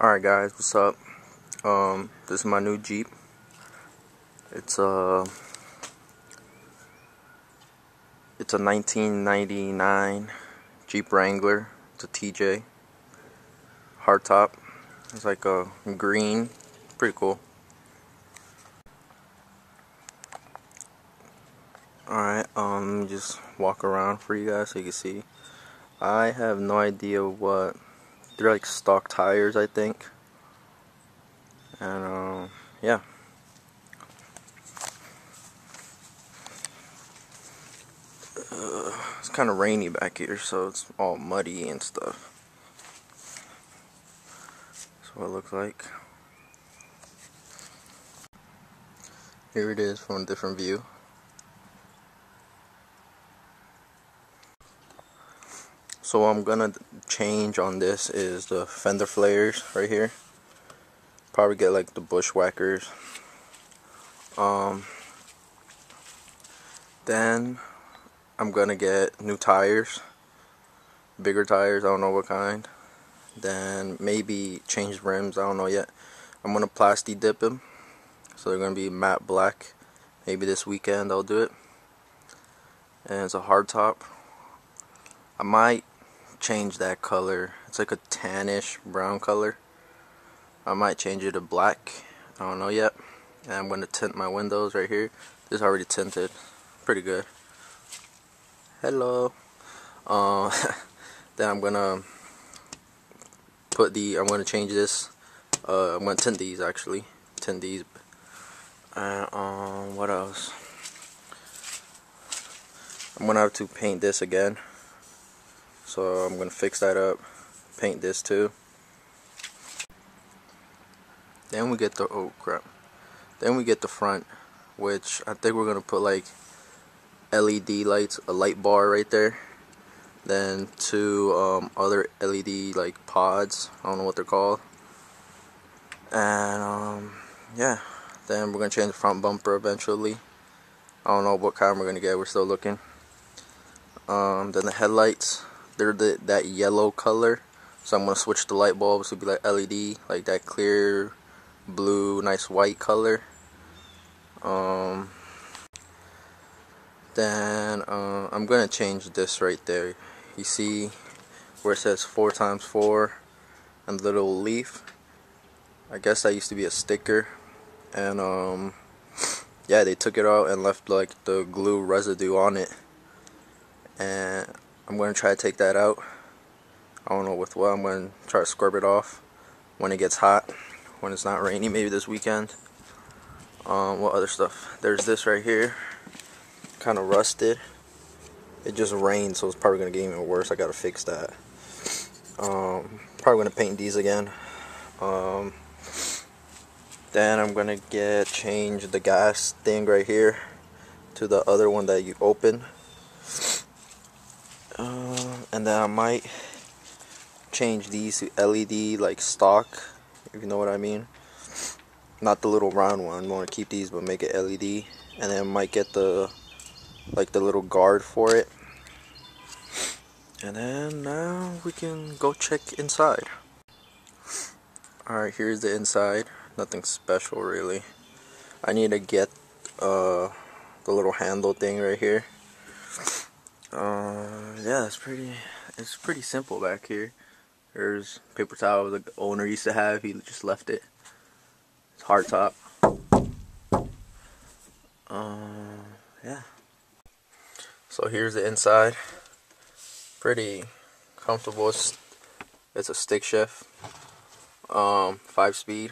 Alright guys, what's up? Um, this is my new Jeep. It's a it's a 1999 Jeep Wrangler. It's a TJ hardtop. It's like a green, pretty cool. Alright, um, just walk around for you guys so you can see. I have no idea what they're like stock tires, I think. And uh, yeah. Uh, it's kind of rainy back here, so it's all muddy and stuff. That's what it looks like. Here it is from a different view. So I'm gonna change on this is the fender flares right here. Probably get like the Bushwackers. Um, then I'm gonna get new tires, bigger tires. I don't know what kind. Then maybe change rims. I don't know yet. I'm gonna plasti dip them, so they're gonna be matte black. Maybe this weekend I'll do it. And it's a hard top. I might change that color. It's like a tannish brown color. I might change it to black. I don't know yet. And I'm going to tint my windows right here. This is already tinted. Pretty good. Hello. Uh, then I'm going to put the, I'm going to change this. Uh, I'm going to tint these actually. Tint these. And um, what else? I'm going to have to paint this again so I'm gonna fix that up paint this too. Then we get the oh crap. Then we get the front which I think we're gonna put like LED lights a light bar right there. Then two um, other LED like pods I don't know what they're called. And um, yeah. Then we're gonna change the front bumper eventually. I don't know what kind we're gonna get we're still looking. Um, then the headlights they're the that yellow color. So I'm gonna switch the light bulbs to be like LED like that clear blue nice white color. Um then uh, I'm gonna change this right there. You see where it says four times four and little leaf? I guess that used to be a sticker. And um yeah they took it out and left like the glue residue on it. And I'm going to try to take that out. I don't know with what. I'm going to try to scrub it off when it gets hot, when it's not rainy, maybe this weekend. Um, what other stuff? There's this right here, kind of rusted. It just rained, so it's probably going to get even worse. I got to fix that. Um, probably going to paint these again. Um, then I'm going to get change the gas thing right here to the other one that you open uh, and then I might change these to LED like stock, if you know what I mean. Not the little round one. I want to keep these, but make it LED. And then I might get the like the little guard for it. And then now we can go check inside. Alright, here's the inside. Nothing special really. I need to get uh, the little handle thing right here. Uh, yeah, it's pretty. It's pretty simple back here. There's paper towel the owner used to have. He just left it. It's hard top. Uh, yeah. So here's the inside. Pretty comfortable. It's, it's a stick shift. Um, five speed.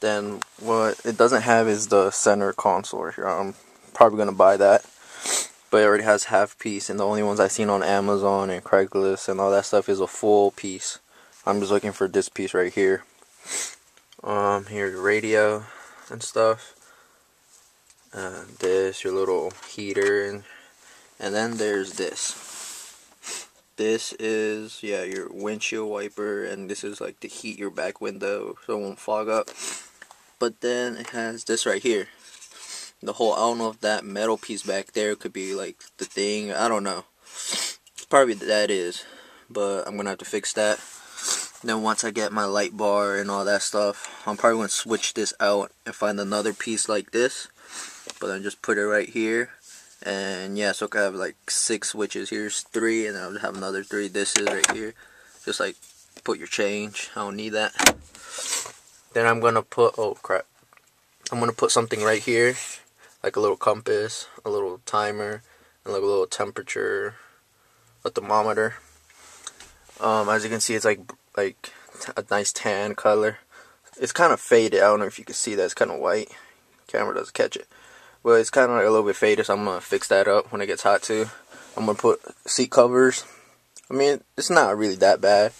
Then what it doesn't have is the center console here. I'm probably gonna buy that but it already has half piece and the only ones I've seen on Amazon and Craigslist and all that stuff is a full piece. I'm just looking for this piece right here. Um here's radio and stuff. Uh, this your little heater and and then there's this. This is yeah your windshield wiper and this is like to heat your back window so it won't fog up. But then it has this right here the whole I don't know if that metal piece back there could be like the thing I don't know probably that is but I'm gonna have to fix that Then once I get my light bar and all that stuff, I'm probably to switch this out and find another piece like this. But then just put it right here. And yeah, so I have like six switches. Here's three, and I'll have another three. This is right here. Just like put your change. I don't need that. Then I'm to put, oh crap. I'm to put something right here. Like a little compass, a little timer, and like a little temperature, a thermometer. Um, as you can see, it's like like a nice tan color. It's kind of faded. I don't know if you can see that. It's kind of white. Camera doesn't catch it. Well, it's kind of like a little bit faded, so I'm going to fix that up when it gets hot too. I'm going to put seat covers. I mean, it's not really that bad,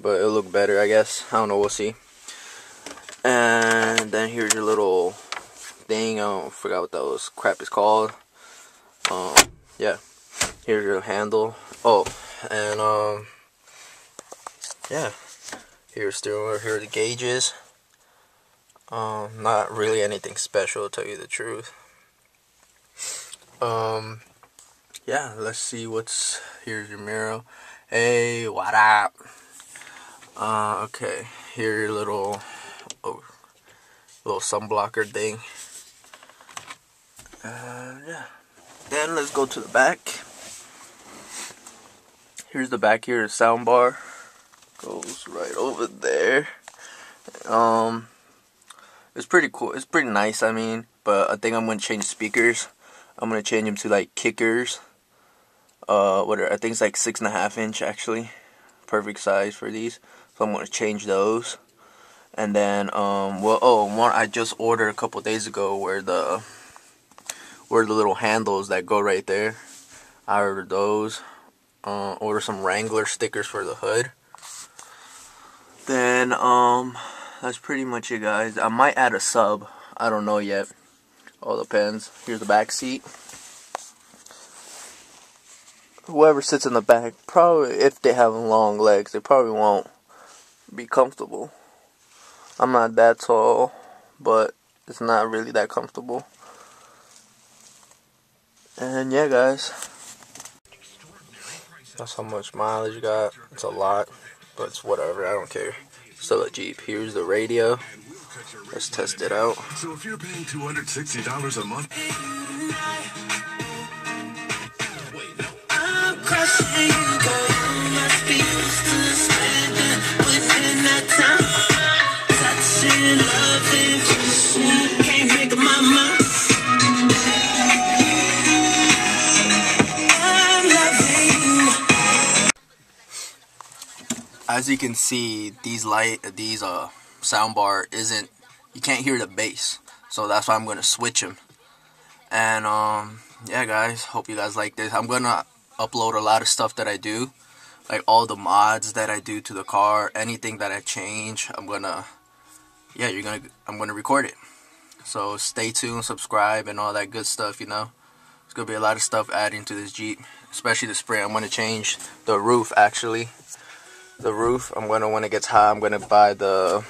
but it'll look better, I guess. I don't know. We'll see. And then here's your little thing. Forgot what that was crap is called. Um, yeah. Here's your handle. Oh, and um, yeah. Here's still here are the gauges. Um, not really anything special to tell you the truth. Um, yeah, let's see what's here's your mirror. Hey, what up? Uh, okay, here your little oh, little sunblocker thing. Uh, yeah. Then let's go to the back. Here's the back here, the sound bar goes right over there. Um, it's pretty cool. It's pretty nice. I mean, but I think I'm gonna change speakers. I'm gonna change them to like kickers. Uh, what are I think it's like six and a half inch actually, perfect size for these. So I'm gonna change those. And then um, well, oh, one I just ordered a couple days ago where the where the little handles that go right there. I ordered those. Uh, order some Wrangler stickers for the hood. Then um, that's pretty much it, guys. I might add a sub. I don't know yet. All depends. Here's the back seat. Whoever sits in the back, probably if they have long legs, they probably won't be comfortable. I'm not that tall, but it's not really that comfortable. And yeah, guys. That's how much mileage you got. It's a lot, but it's whatever. I don't care. Still a Jeep. Here's the radio. Let's test it out. So if you're paying $260 a month. As you can see, these light, these uh soundbar isn't you can't hear the bass. So that's why I'm to switch them. And um yeah guys, hope you guys like this. I'm to upload a lot of stuff that I do. Like all the mods that I do to the car, anything that I change, I'm to yeah, you're to I'm to record it. So stay tuned, subscribe and all that good stuff, you know. it's to be a lot of stuff adding to this Jeep, especially the spray. I'm to change the roof actually. The roof, I'm to when it gets hot, I'm to buy the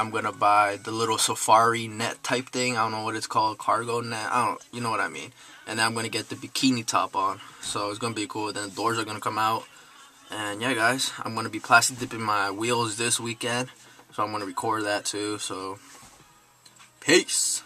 I'm gonna buy the little safari net type thing. I don't know what it's called, cargo net. I don't, you know what I mean. And then I'm gonna get the bikini top on. So it's gonna be cool. Then the doors are gonna come out. And yeah, guys, I'm gonna be plastic dipping my wheels this weekend. So I'm gonna record that too. So peace.